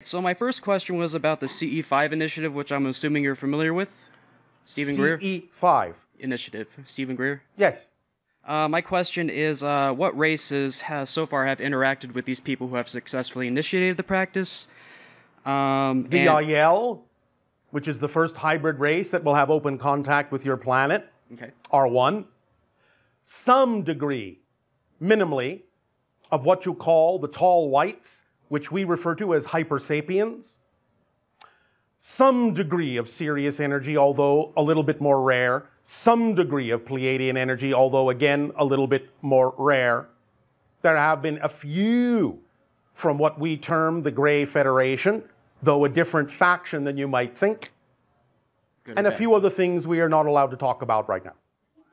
So my first question was about the CE5 initiative, which I'm assuming you're familiar with. Steven Greer CE5. initiative. Steven Greer. Yes. Uh, my question is, uh, what races has so far have interacted with these people who have successfully initiated the practice? Um, The and- IL, which is the first hybrid race that will have open contact with your planet, okay. R1. Some degree, minimally, of what you call the tall whites, which we refer to as hypersapiens. Some degree of Sirius energy, although a little bit more rare. Some degree of Pleiadian energy, although again a little bit more rare. There have been a few from what we term the Grey Federation, though a different faction than you might think, Good and a bad? few other things we are not allowed to talk about right now.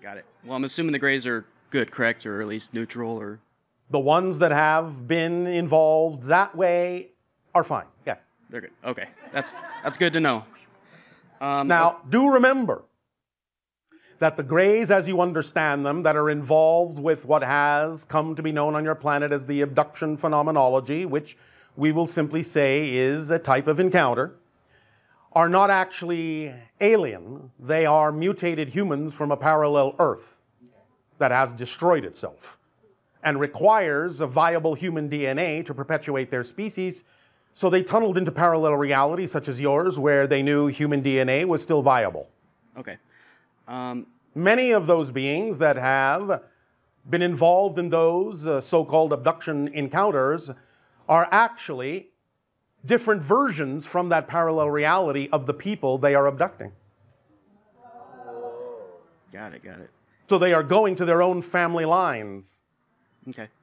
Got it. Well, I'm assuming the Greys are good, correct, or at least neutral, or The ones that have been involved that way are fine, yes. they're good. Okay, that's that's good to know. Um, Now, do remember that the Greys, as you understand them, that are involved with what has come to be known on your planet as the abduction phenomenology, which we will simply say is a type of encounter, are not actually alien. They are mutated humans from a parallel Earth that has destroyed itself and requires a viable human DNA to perpetuate their species. So they tunneled into parallel realities such as yours, where they knew human DNA was still viable. okay. Um, Many of those beings that have been involved in those uh, so called abduction encounters are actually different versions from that parallel reality of the people they are abducting. got it. Got it. So they are going to their own family lines. Okay.